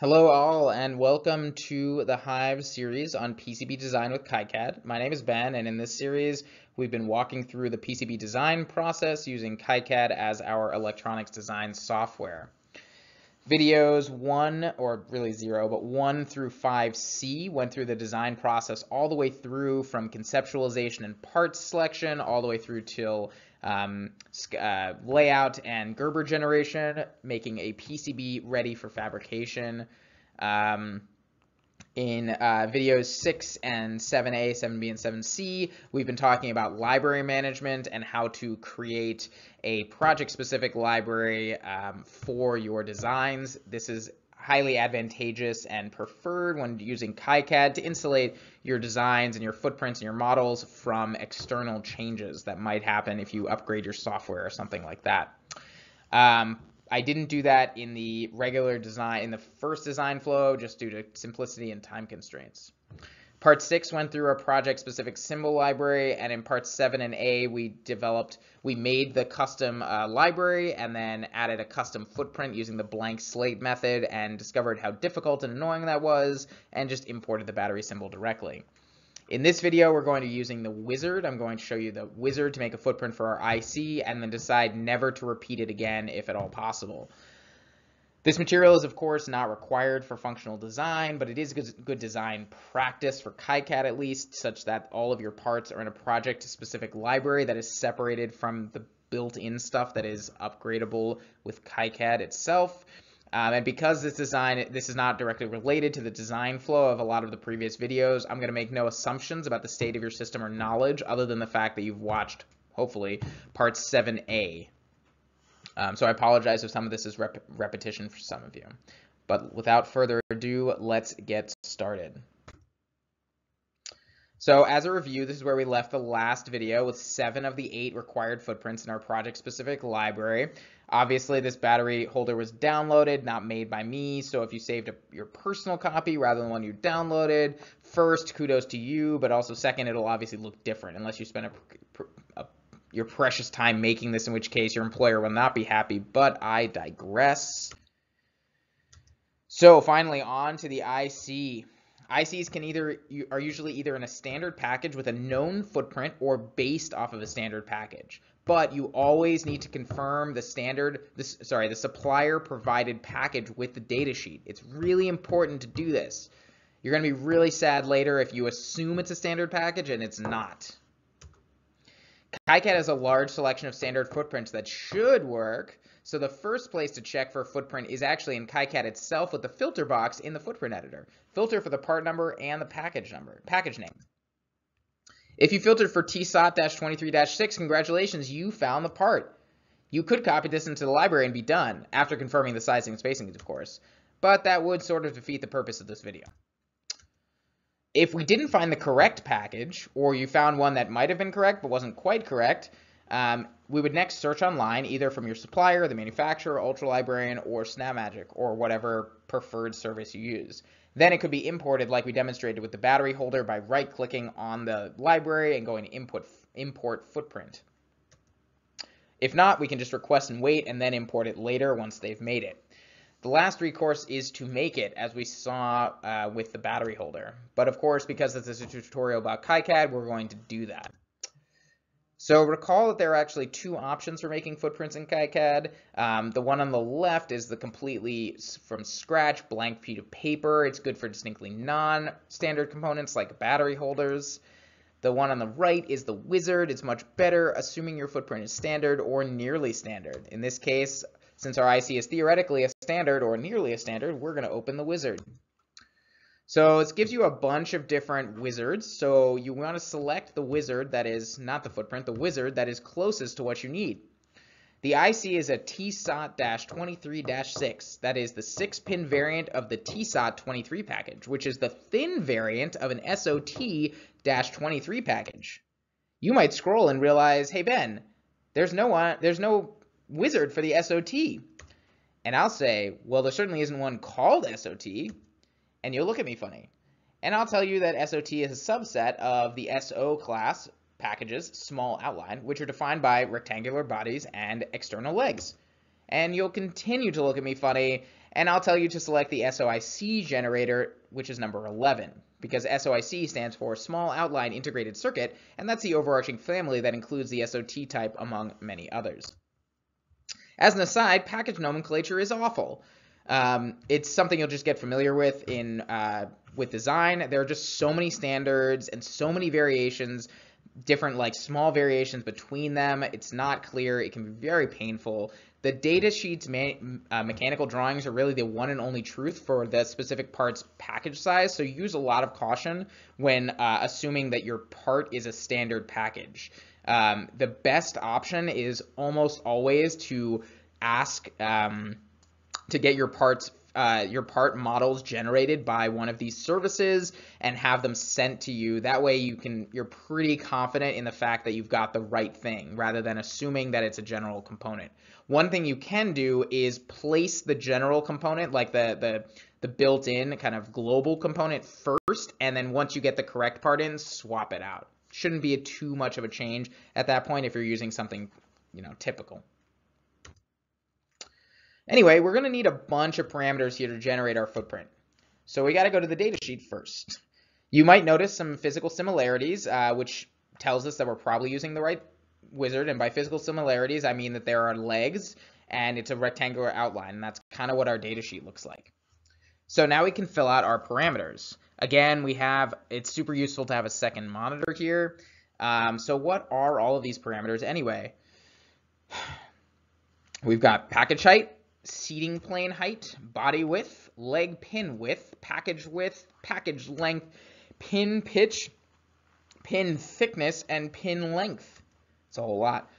Hello all and welcome to the Hive series on PCB design with KiCad. My name is Ben and in this series we've been walking through the PCB design process using KiCad as our electronics design software. Videos 1, or really 0, but 1 through 5C went through the design process all the way through from conceptualization and parts selection all the way through till um, uh, layout and Gerber generation, making a PCB ready for fabrication. Um, in uh, videos 6 and 7a, 7b, and 7c, we've been talking about library management and how to create a project-specific library um, for your designs. This is highly advantageous and preferred when using KiCad to insulate your designs and your footprints and your models from external changes that might happen if you upgrade your software or something like that. Um, I didn't do that in the regular design, in the first design flow, just due to simplicity and time constraints. Part six went through a project specific symbol library, and in part seven and A, we developed, we made the custom uh, library and then added a custom footprint using the blank slate method and discovered how difficult and annoying that was and just imported the battery symbol directly. In this video, we're going to be using the wizard. I'm going to show you the wizard to make a footprint for our IC and then decide never to repeat it again if at all possible. This material is, of course, not required for functional design, but it is good design practice for KiCad at least, such that all of your parts are in a project-specific library that is separated from the built-in stuff that is upgradable with KiCad itself. Um, and because this design, this is not directly related to the design flow of a lot of the previous videos, I'm going to make no assumptions about the state of your system or knowledge other than the fact that you've watched, hopefully, part 7a. Um, so I apologize if some of this is rep repetition for some of you. But without further ado, let's get started. So as a review, this is where we left the last video with seven of the eight required footprints in our project-specific library. Obviously, this battery holder was downloaded, not made by me. So if you saved a, your personal copy rather than one you downloaded, first, kudos to you. But also second, it'll obviously look different unless you spend a, a, your precious time making this, in which case your employer will not be happy. But I digress. So finally, on to the IC. ICs can either are usually either in a standard package with a known footprint or based off of a standard package but you always need to confirm the standard, this, sorry, the supplier provided package with the datasheet. It's really important to do this. You're going to be really sad later if you assume it's a standard package and it's not. KiCad has a large selection of standard footprints that should work, so the first place to check for a footprint is actually in KiCad itself with the filter box in the footprint editor. Filter for the part number and the package number, package name. If you filtered for TSOT-23-6, congratulations, you found the part. You could copy this into the library and be done, after confirming the sizing and spacing, of course, but that would sort of defeat the purpose of this video. If we didn't find the correct package, or you found one that might have been correct but wasn't quite correct, um, we would next search online, either from your supplier, the manufacturer, Ultra Librarian, or SnapMagic, or whatever preferred service you use. Then it could be imported like we demonstrated with the battery holder by right-clicking on the library and going input import footprint. If not, we can just request and wait and then import it later once they've made it. The last recourse is to make it, as we saw uh, with the battery holder. But of course, because this is a tutorial about KiCad, we're going to do that. So recall that there are actually two options for making footprints in KiCad. Um, the one on the left is the completely from scratch blank sheet of paper. It's good for distinctly non-standard components like battery holders. The one on the right is the wizard. It's much better, assuming your footprint is standard or nearly standard. In this case, since our IC is theoretically a standard or nearly a standard, we're going to open the wizard. So it gives you a bunch of different wizards. So you want to select the wizard that is not the footprint, the wizard that is closest to what you need. The IC is a TSOT-23-6. That is the 6-pin variant of the TSOT-23 package, which is the thin variant of an SOT-23 package. You might scroll and realize, hey Ben, there's no one, there's no wizard for the SOT. And I'll say, well, there certainly isn't one called SOT and you'll look at me funny. And I'll tell you that SOT is a subset of the SO class packages, small outline, which are defined by rectangular bodies and external legs. And you'll continue to look at me funny And I'll tell you to select the SOIC generator, which is number 11, because SOIC stands for Small Outline Integrated Circuit, and that's the overarching family that includes the SOT type among many others. As an aside, package nomenclature is awful. Um, it's something you'll just get familiar with in uh, with design. There are just so many standards and so many variations, different like small variations between them. It's not clear. It can be very painful. The data sheets uh, mechanical drawings are really the one and only truth for the specific part's package size. So use a lot of caution when uh, assuming that your part is a standard package. Um, the best option is almost always to ask um, to get your parts uh, your part models generated by one of these services and have them sent to you. That way you can you're pretty confident in the fact that you've got the right thing rather than assuming that it's a general component. One thing you can do is place the general component like the the the built-in kind of global component first and then once you get the correct part in swap it out. Shouldn't be a too much of a change at that point if you're using something, you know, typical. Anyway, we're going to need a bunch of parameters here to generate our footprint. So we got to go to the datasheet first. You might notice some physical similarities, uh, which tells us that we're probably using the right wizard. And by physical similarities, I mean that there are legs and it's a rectangular outline. And that's kind of what our datasheet looks like. So now we can fill out our parameters. Again, we have, it's super useful to have a second monitor here. Um, so what are all of these parameters anyway? We've got package height, seating plane height, body width, leg pin width, package width, package length, pin pitch, pin thickness, and pin length. It's a whole lot.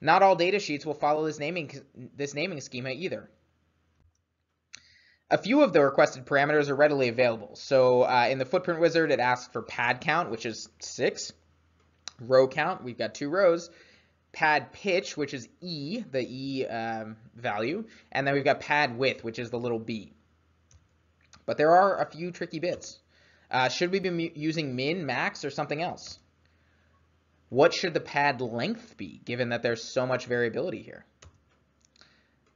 Not all data sheets will follow this naming, this naming schema either. A few of the requested parameters are readily available. So uh, in the footprint wizard, it asks for pad count, which is six. Row count, we've got two rows pad pitch, which is E, the E um, value, and then we've got pad width, which is the little b. But there are a few tricky bits. Uh, should we be using min, max, or something else? What should the pad length be, given that there's so much variability here?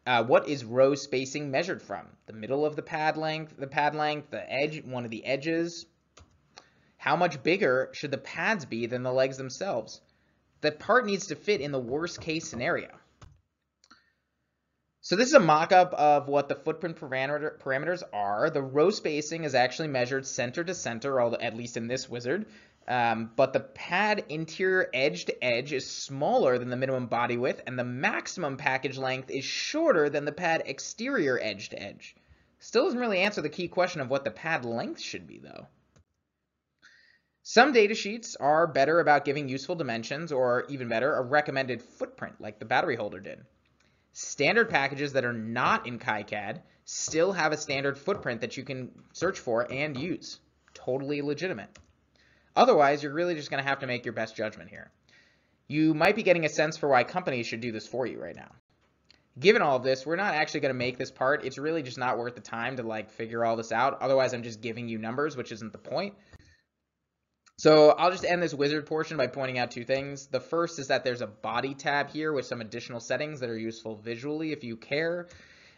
Uh, what is row spacing measured from? The middle of the pad length, the pad length, the edge, one of the edges? How much bigger should the pads be than the legs themselves? the part needs to fit in the worst case scenario. So this is a mock-up of what the footprint parameter, parameters are. The row spacing is actually measured center to center, at least in this wizard. Um, but the pad interior edge to edge is smaller than the minimum body width, and the maximum package length is shorter than the pad exterior edge to edge. Still doesn't really answer the key question of what the pad length should be, though. Some datasheets are better about giving useful dimensions, or even better, a recommended footprint like the battery holder did. Standard packages that are not in KiCad still have a standard footprint that you can search for and use. Totally legitimate. Otherwise, you're really just going to have to make your best judgment here. You might be getting a sense for why companies should do this for you right now. Given all of this, we're not actually going to make this part. It's really just not worth the time to like figure all this out. Otherwise, I'm just giving you numbers, which isn't the point. So I'll just end this wizard portion by pointing out two things. The first is that there's a body tab here with some additional settings that are useful visually if you care.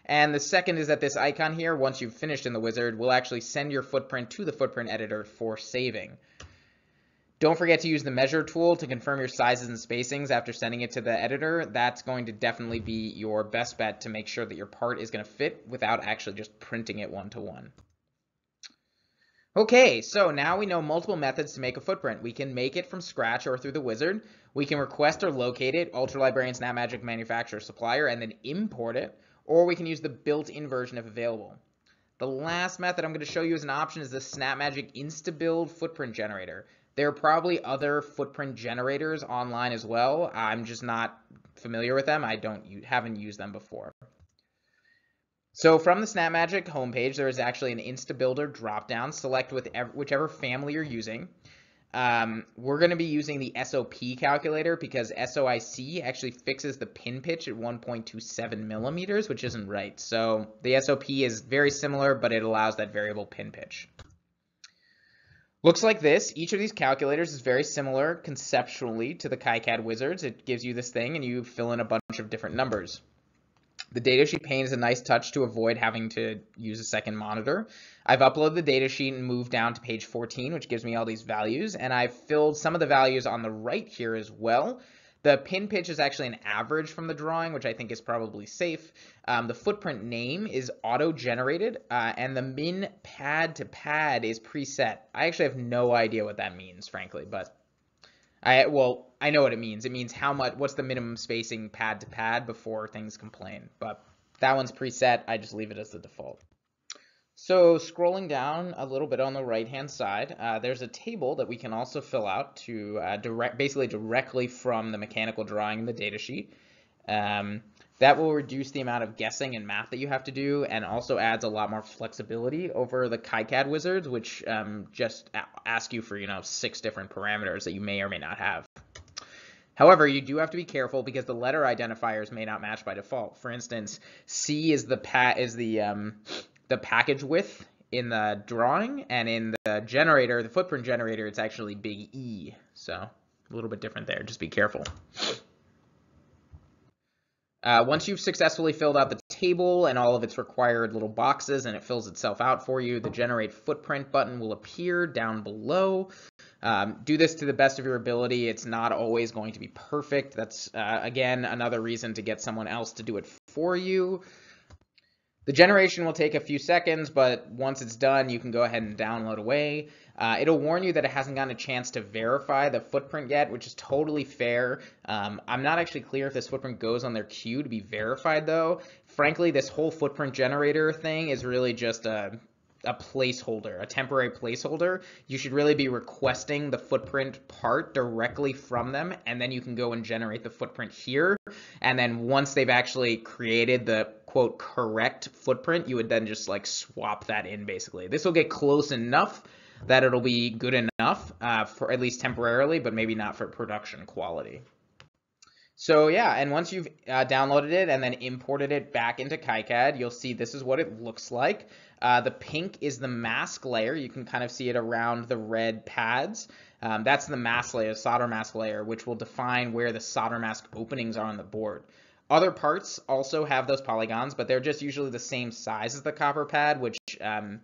And the second is that this icon here, once you've finished in the wizard, will actually send your footprint to the footprint editor for saving. Don't forget to use the measure tool to confirm your sizes and spacings after sending it to the editor. That's going to definitely be your best bet to make sure that your part is going to fit without actually just printing it one to one. Okay, so now we know multiple methods to make a footprint. We can make it from scratch or through the wizard. We can request or locate it, Ultralibrarian Snapmagic manufacturer supplier, and then import it, or we can use the built-in version if available. The last method I'm going to show you as an option is the Snapmagic InstaBuild footprint generator. There are probably other footprint generators online as well. I'm just not familiar with them. I don't haven't used them before. So from the SnapMagic homepage, there is actually an InstaBuilder dropdown. Select with whichever family you're using. Um, we're going to be using the SOP calculator because SOIC actually fixes the pin pitch at 1.27 millimeters, which isn't right. So the SOP is very similar, but it allows that variable pin pitch. Looks like this. Each of these calculators is very similar conceptually to the KiCad wizards. It gives you this thing and you fill in a bunch of different numbers. The datasheet pane is a nice touch to avoid having to use a second monitor. I've uploaded the datasheet and moved down to page 14, which gives me all these values, and I've filled some of the values on the right here as well. The pin pitch is actually an average from the drawing, which I think is probably safe. Um, the footprint name is auto-generated, uh, and the min pad to pad is preset. I actually have no idea what that means, frankly, but I well, I know what it means. It means how much, what's the minimum spacing pad to pad before things complain. But that one's preset. I just leave it as the default. So scrolling down a little bit on the right hand side, uh, there's a table that we can also fill out to uh, direct, basically directly from the mechanical drawing in the datasheet. Um, that will reduce the amount of guessing and math that you have to do and also adds a lot more flexibility over the KiCad wizards, which um, just ask you for, you know, six different parameters that you may or may not have. However, you do have to be careful because the letter identifiers may not match by default. For instance, C is the pat is the um, the package width in the drawing, and in the generator, the footprint generator, it's actually big E. So a little bit different there. Just be careful. Uh, once you've successfully filled out the table and all of its required little boxes and it fills itself out for you, the generate footprint button will appear down below. Um, do this to the best of your ability. It's not always going to be perfect. That's, uh, again, another reason to get someone else to do it for you. The generation will take a few seconds, but once it's done, you can go ahead and download away. Uh, it'll warn you that it hasn't gotten a chance to verify the footprint yet, which is totally fair. Um, I'm not actually clear if this footprint goes on their queue to be verified, though. Frankly, this whole footprint generator thing is really just a a placeholder, a temporary placeholder. You should really be requesting the footprint part directly from them, and then you can go and generate the footprint here. And then once they've actually created the quote correct footprint, you would then just like swap that in basically. This will get close enough that it'll be good enough uh, for at least temporarily, but maybe not for production quality. So yeah, and once you've uh, downloaded it and then imported it back into KiCad, you'll see this is what it looks like. Uh, the pink is the mask layer. You can kind of see it around the red pads. Um, that's the mask layer, solder mask layer, which will define where the solder mask openings are on the board. Other parts also have those polygons, but they're just usually the same size as the copper pad, which um,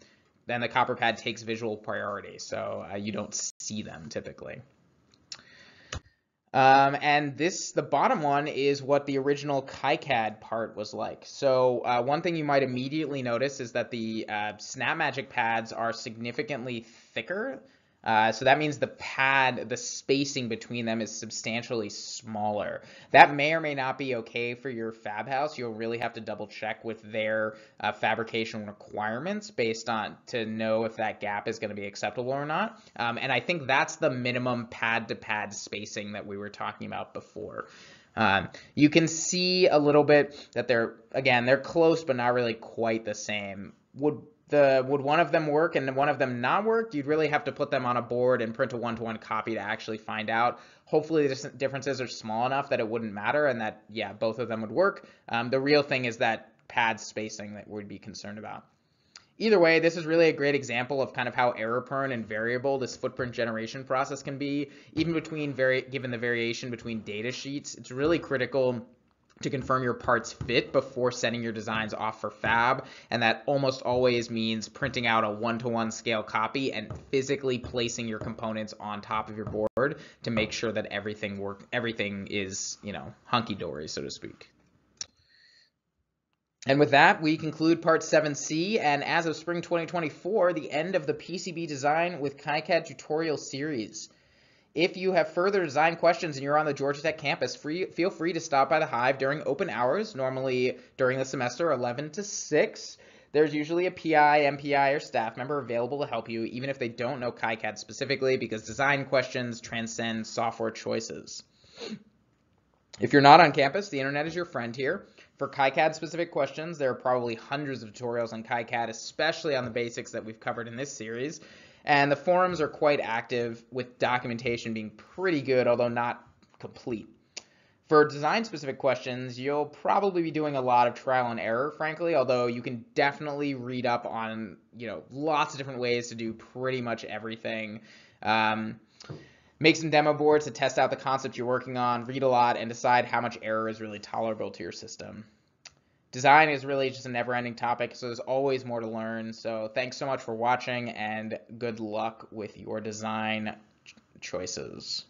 then the copper pad takes visual priority, so uh, you don't see them typically. Um, and this, the bottom one, is what the original KiCad part was like. So uh, one thing you might immediately notice is that the uh, SnapMagic pads are significantly thicker uh, so that means the pad, the spacing between them is substantially smaller. That may or may not be okay for your fab house. You'll really have to double check with their uh, fabrication requirements based on to know if that gap is going to be acceptable or not. Um, and I think that's the minimum pad to pad spacing that we were talking about before. Um, you can see a little bit that they're, again, they're close, but not really quite the same. Would the would one of them work and one of them not work, you'd really have to put them on a board and print a one-to-one copy to actually find out. Hopefully the differences are small enough that it wouldn't matter and that, yeah, both of them would work. Um, the real thing is that pad spacing that we'd be concerned about. Either way, this is really a great example of kind of how error prone and variable this footprint generation process can be, even between very given the variation between data sheets. It's really critical to confirm your parts fit before sending your designs off for fab and that almost always means printing out a one-to-one scale copy and physically placing your components on top of your board to make sure that everything work everything is you know hunky-dory so to speak and with that, we conclude part 7C, and as of spring 2024, the end of the PCB design with KiCad tutorial series. If you have further design questions and you're on the Georgia Tech campus, free, feel free to stop by the Hive during open hours, normally during the semester 11 to 6. There's usually a PI, MPI, or staff member available to help you, even if they don't know KiCad specifically, because design questions transcend software choices. If you're not on campus, the internet is your friend here. For KiCad specific questions, there are probably hundreds of tutorials on KiCad, especially on the basics that we've covered in this series. And the forums are quite active with documentation being pretty good, although not complete. For design specific questions, you'll probably be doing a lot of trial and error, frankly, although you can definitely read up on, you know, lots of different ways to do pretty much everything. Um, make some demo boards to test out the concept you're working on, read a lot, and decide how much error is really tolerable to your system. Design is really just a never ending topic, so there's always more to learn. So thanks so much for watching and good luck with your design choices.